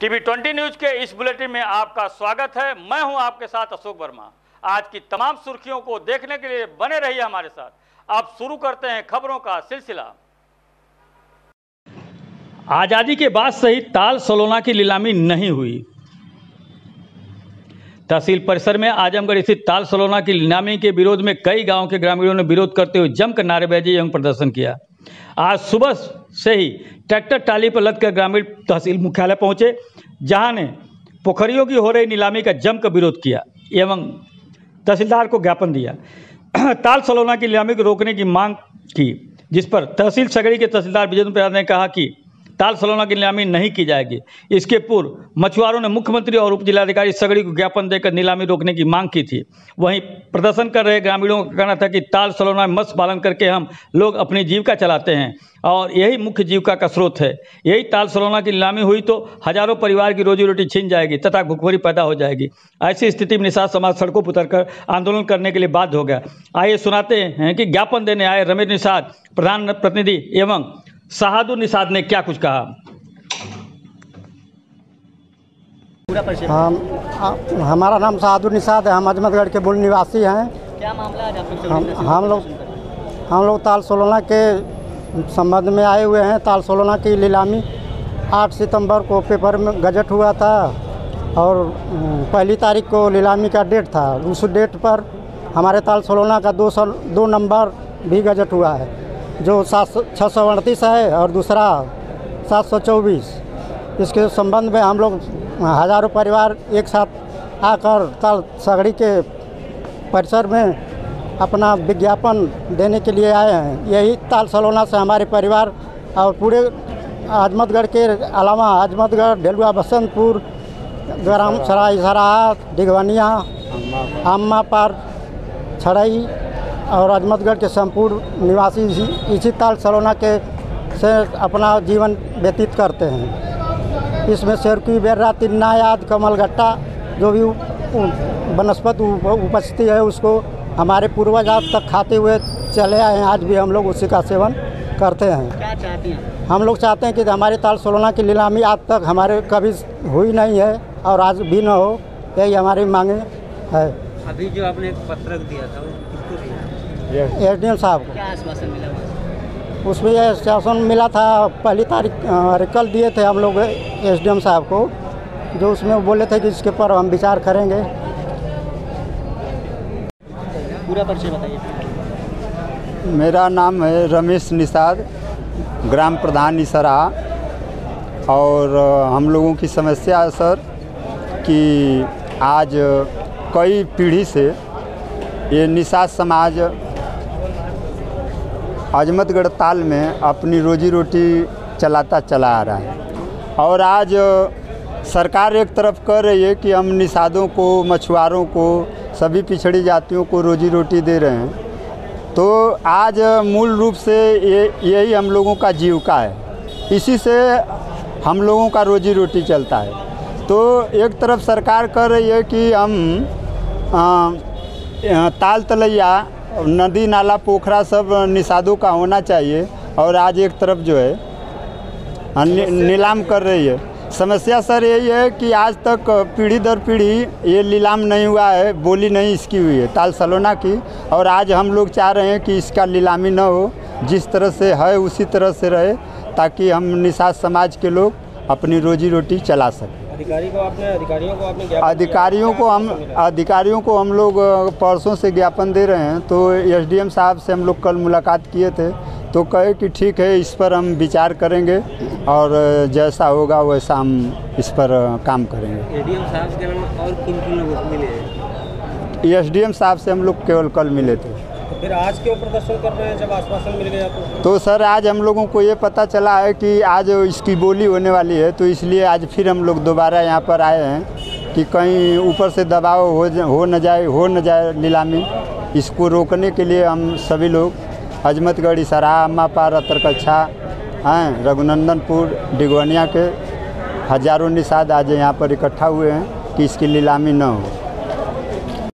TV twenty news के इस bulletin में आपका स्वागत है। मैं हूँ आपके साथ अशोक वर्मा। आज की तमाम सुर्खियों को देखने के लिए बने रहिए हमारे साथ। अब शुरू करते हैं खबरों का सिलसिला। आज़ादी के बाद से ही ताल सलोना की नीलामी नहीं हुई। तहसील परिसर में आजमगढ़ स्थित ताल सलोना की नीलामी के विरोध में कई गाँवों के ग्रामीणों ने विरोध करते हुए जमकर नारेबाजी एवं प्रदर्शन किया। आज सुबह से ही ट्रैक्टर टाली पर लदकर ग्रामीण तहसील मुख्यालय पहुँचे, जहाँ ने पोखरियों की हो रही नीलामी का जमकर विरोध किया एवं तहसीलदार को ज्ञापन दिया। ताल सलोना की नीलामी को रोकने की मांग की, जिस पर तहसील सगड़ी के तहसीलदार विजेंद्र प्रसाद ने कहा कि ताल सलोना की नीलामी नहीं की जाएगी। इसके पूर्व मछुआरों ने मुख्यमंत्री और उप जिलाधिकारी सगड़ी को ज्ञापन देकर नीलामी रोकने की मांग की थी। वहीं प्रदर्शन कर रहे ग्रामीणों का कहना था कि ताल सलोना में मत्स्य पालन करके हम लोग अपनी जीविका चलाते हैं और यही मुख्य जीविका का स्रोत है। यही ताल सलोना की नीलामी हुई तो हज़ारों परिवार की रोजी रोटी छीन जाएगी तथा भुखमरी पैदा हो जाएगी। ऐसी स्थिति में निषाद समाज सड़कों पर उतरकर आंदोलन करने के लिए बाध्य हो गया। आइए सुनाते हैं कि ज्ञापन देने आए रमेश निषाद, प्रधान प्रतिनिधि एवं शहादुर निषाद ने क्या कुछ कहा? हम हमारा नाम सहादुर निषाद है। हम अजमतगढ़ के मूल निवासी हैं। क्या मामला है आप हम हम लोग हम लोग ताल सोलोना के संबंध में आए हुए हैं। ताल सोलोना की नीलामी आठ सितंबर को पेपर में गजट हुआ था और पहली तारीख को नीलामी का डेट था। उस डेट पर हमारे ताल सोलोना का दो सौ दो नंबर भी गजट हुआ है। जो सात सौ छः सौ अड़तीस है और दूसरा सात सौ चौबीस। इसके संबंध में हम लोग हज़ारों परिवार एक साथ आकर ताल सगड़ी के परिसर में अपना विज्ञापन देने के लिए आए हैं। यही ताल सलोना से हमारे परिवार और पूरे आजमतगढ़ के अलावा आजमतगढ़, ढेलुआ, बसंतपुर, ग्राम सराय सराहा दिगवनिया अम्मा पार छड़ई और अजमतगढ़ के संपूर्ण निवासी इसी इसी ताल सलोना के से अपना जीवन व्यतीत करते हैं। इसमें सेरकी बेर्रा तिन्ना याद कमल कमलगट्टा जो भी वनस्पत उ- वनस्पति उप- उपजती है उसको हमारे पूर्वज आज तक खाते हुए चले आए हैं। आज भी हम लोग उसी का सेवन करते हैं। क्या चाहती हैं? हम लोग चाहते हैं कि हमारे ताल सोलना की नीलामी आज तक हमारे कभी हुई नहीं है और आज भी न हो यही हमारी मांगे है। अभी जो आपने पत्रक दिया था एस डी एम साहब क्या आश्वासन मिला को उसमें यह शासन मिला था पहली तारीख कल दिए थे हम लोग एस डी एम साहब को जो उसमें बोले थे कि इसके पर हम विचार करेंगे। पूरा परिचय बताइए। मेरा नाम है रमेश निषाद ग्राम प्रधान इसरा और हम लोगों की समस्या है सर कि आज कई पीढ़ी से ये निषाद समाज अजमतगढ़ ताल में अपनी रोजी रोटी चलाता चला आ रहा है। और आज सरकार एक तरफ़ कह रही है कि हम निषादों को मछुआरों को सभी पिछड़ी जातियों को रोजी रोटी दे रहे हैं। तो आज मूल रूप से ये यही हम लोगों का जीविका है। इसी से हम लोगों का रोजी रोटी चलता है। तो एक तरफ़ सरकार कर रही है कि हम अ, ताल तलैया नदी नाला पोखरा सब निषादों का होना चाहिए और आज एक तरफ़ जो है नि- नीलाम कर रही है। समस्या सर यही है कि आज तक पीढ़ी दर पीढ़ी ये नीलाम नहीं हुआ है बोली नहीं इसकी हुई है ताल सलोना की। और आज हम लोग चाह रहे हैं कि इसका नीलामी न हो जिस तरह से है उसी तरह से रहे ताकि हम निषाद समाज के लोग अपनी रोजी रोटी चला सकें। अधिकारी को आपने अधिकारियों को आपने अधिकारियों को हम अधिकारियों को हम लोग परसों से ज्ञापन दे रहे हैं। तो एसडीएम साहब से हम लोग कल मुलाकात किए थे। तो कहे कि ठीक है इस पर हम विचार करेंगे और जैसा होगा वैसा हम इस पर काम करेंगे। एडीएम साहब के और किन किन लोगों को मिले? एसडीएम साहब से हम लोग केवल कल मिले थे। फिर आज क्यों प्रदर्शन कर रहे हैं, जब आश्वासन मिल गया तो? तो सर, आज हम लोगों को ये पता चला है कि आज इसकी बोली होने वाली है तो इसलिए आज फिर हम लोग दोबारा यहाँ पर आए हैं कि कहीं ऊपर से दबाव हो हो न जाए, हो न जाए नीलामी। इसको रोकने के लिए हम सभी लोग, अजमतगढ़, इसरा अम्मापार अतरकच्छा हैं, रघुनंदनपुर, डिगवनिया के हज़ारों निषाद आज यहाँ पर इकट्ठा हुए हैं कि इसकी नीलामी न हो।